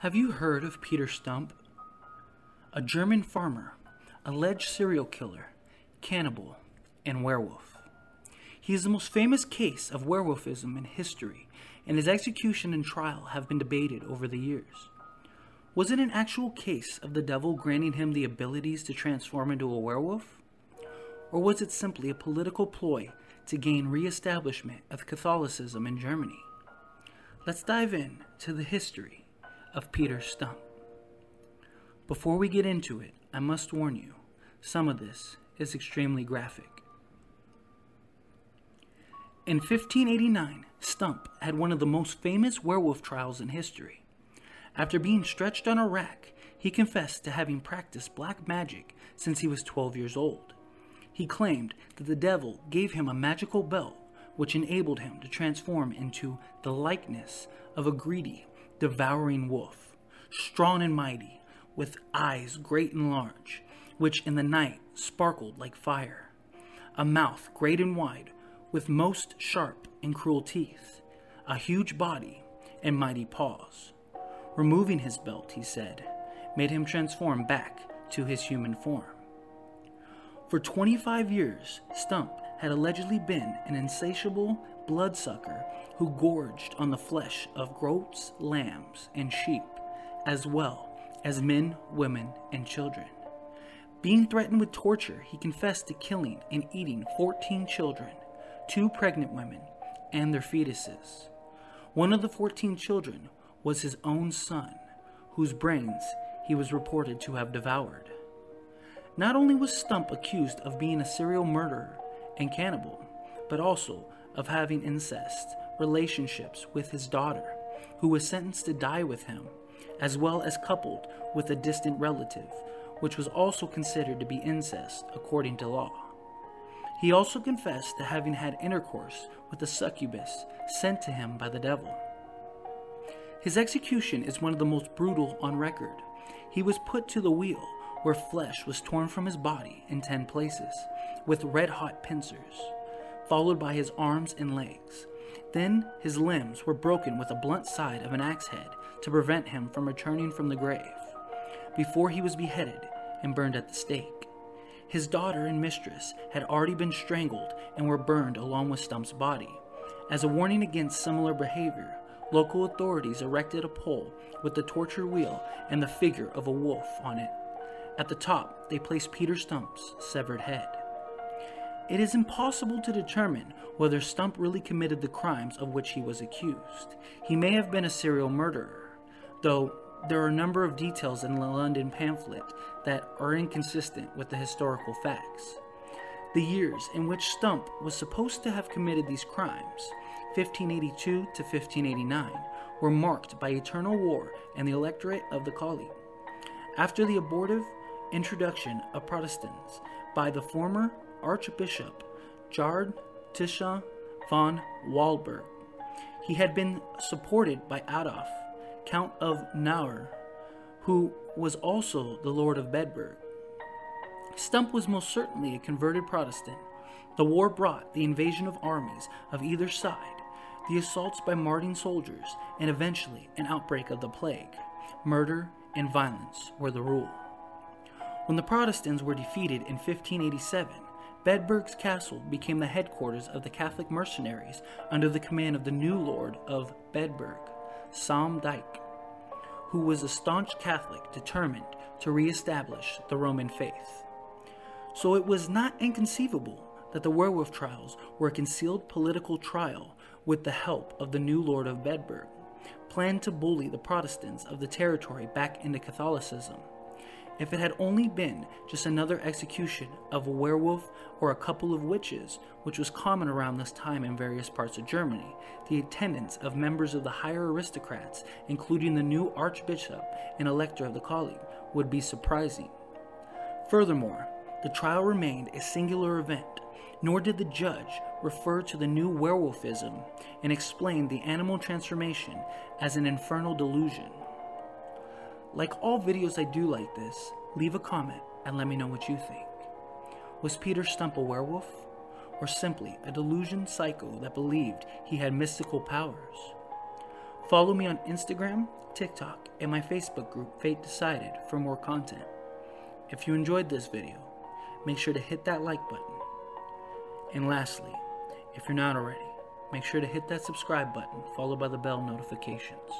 Have you heard of Peter Stumpp? A German farmer, alleged serial killer, cannibal, and werewolf. He is the most famous case of werewolfism in history, and his execution and trial have been debated over the years. Was it an actual case of the devil granting him the abilities to transform into a werewolf? Or was it simply a political ploy to gain re establishment of Catholicism in Germany? Let's dive in to the history of Peter Stumpp. Before we get into it, I must warn you some of this is extremely graphic. In 1589, Stumpp had one of the most famous werewolf trials in history. After being stretched on a rack, he confessed to having practiced black magic since he was 12 years old. He claimed that the devil gave him a magical belt which enabled him to transform into the likeness of a greedy, devouring wolf, strong and mighty, with eyes great and large, which in the night sparkled like fire, a mouth great and wide, with most sharp and cruel teeth, a huge body, and mighty paws. Removing his belt, he said, made him transform back to his human form. For 25 years, Stumpp had allegedly been an insatiable bloodsucker who gorged on the flesh of goats, lambs, and sheep, as well as men, women, and children. Being threatened with torture, he confessed to killing and eating 14 children, two pregnant women, and their fetuses. One of the 14 children was his own son, whose brains he was reported to have devoured. Not only was Stumpp accused of being a serial murderer and cannibal, but also of having incest relationships with his daughter, who was sentenced to die with him, as well as coupled with a distant relative, which was also considered to be incest according to law. He also confessed to having had intercourse with a succubus sent to him by the devil. His execution is one of the most brutal on record. He was put to the wheel, where flesh was torn from his body in ten places, with red hot pincers, followed by his arms and legs. Then his limbs were broken with a blunt side of an axe head to prevent him from returning from the grave, before he was beheaded and burned at the stake. His daughter and mistress had already been strangled and were burned along with Stumpp's body. As a warning against similar behavior, local authorities erected a pole with the torture wheel and the figure of a wolf on it. At the top, they placed Peter Stumpp's severed head. It is impossible to determine whether Stumpp really committed the crimes of which he was accused. He may have been a serial murderer, though there are a number of details in the London pamphlet that are inconsistent with the historical facts. The years in which Stumpp was supposed to have committed these crimes, 1582 to 1589, were marked by eternal war and the electorate of the Cologne. After the abortive introduction of Protestants by the former Archbishop Jared Tisha von Waldburg. He had been supported by Adolf, Count of Nauer, who was also the Lord of Bedburg. Stumpp was most certainly a converted Protestant. The war brought the invasion of armies of either side, the assaults by Martin soldiers, and eventually an outbreak of the plague. Murder and violence were the rule. When the Protestants were defeated in 1587, Bedburg's castle became the headquarters of the Catholic mercenaries under the command of the new lord of Bedburg, Sam Dyke, who was a staunch Catholic determined to re-establish the Roman faith. So it was not inconceivable that the werewolf trials were a concealed political trial with the help of the new lord of Bedburg, planned to bully the Protestants of the territory back into Catholicism. If it had only been just another execution of a werewolf or a couple of witches, which was common around this time in various parts of Germany, the attendance of members of the higher aristocrats, including the new archbishop and elector of the colleague, would be surprising. Furthermore, the trial remained a singular event, nor did the judge refer to the new werewolfism and explain the animal transformation as an infernal delusion. Like all videos I do like this, leave a comment and let me know what you think. Was Peter Stumpp a werewolf? Or simply a delusion psycho that believed he had mystical powers? Follow me on Instagram, TikTok, and my Facebook group Fate Decided for more content. If you enjoyed this video, make sure to hit that like button. And lastly, if you're not already, make sure to hit that subscribe button followed by the bell notifications.